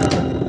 you.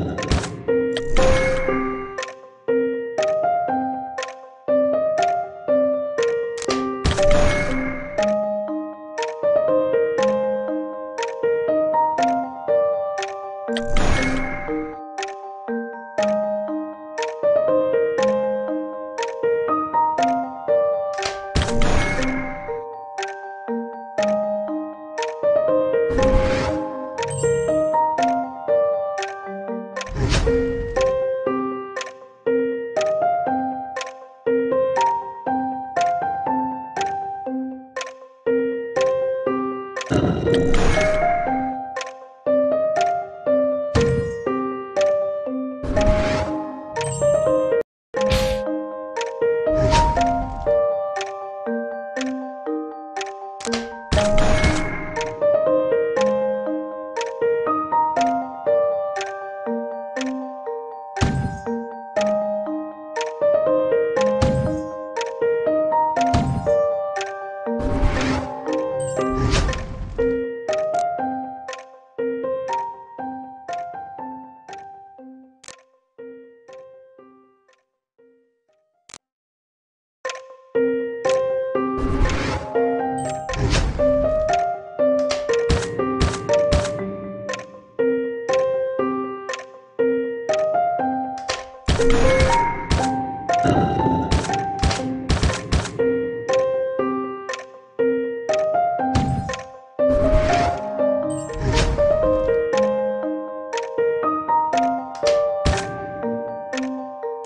you